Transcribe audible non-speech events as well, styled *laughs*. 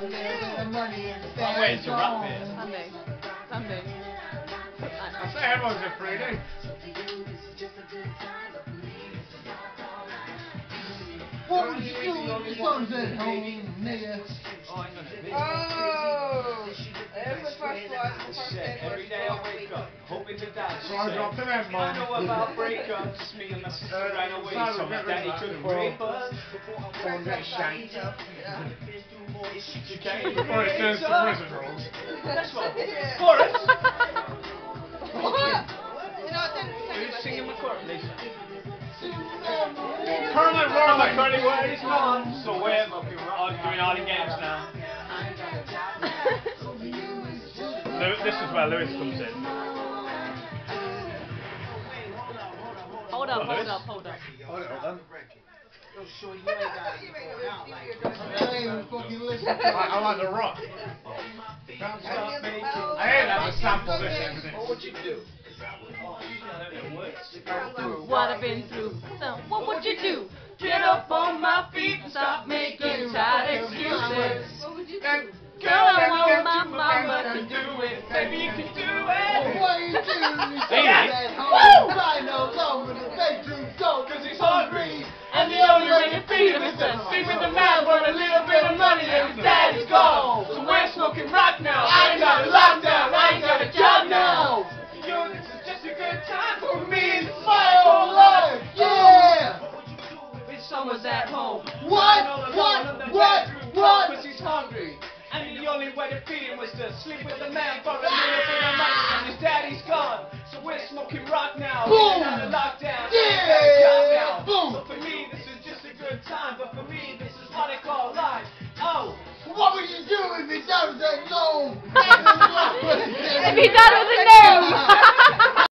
I'm waiting to rap it. Sunday. Sunday. I say everyone's a Friday. What would you do if your son's at home, nigga? Oh! There's first one. The first Shit, every day I wake up, hoping to die. So I dropped an M, I know about breakups, me and my sister uh, ran away, sorry, so my get daddy that could before- rape us. Go and get shanked. Yeah. You can't Before it turns to prison rules. That's what. Yeah. Chorus! What? You know, then Are you singing my chorus, Lisa? Currently wrong, my curly word so we're I'm doing all the games now. Lew- This is where Lewis comes in. Hold up, hold Lewis? up, hold up. I ain't even fucking listen I, to I like the rock. Can't stop making. I ain't had to sample this and everything. What would you do? What I've been through. So, what would you do? Get up on my feet and stop making sad excuses. Girl, I want my mama to do it. Baby, you can do it! What you do if your Hey, son's hey. at home, crying no smoking rock now. I ain't got a lockdown. I ain't got a job now. Yo, this is just a good time for me. Is My whole life, yeah! If someone's at home. What? lying all alone What? What? What? Cause he's hungry. And the only way to feed him was to sleep with the man for a little bit of money. And his daddy's gone. So we're smoking rock now. Boom. If your son's at home? If he done it with a no. *laughs*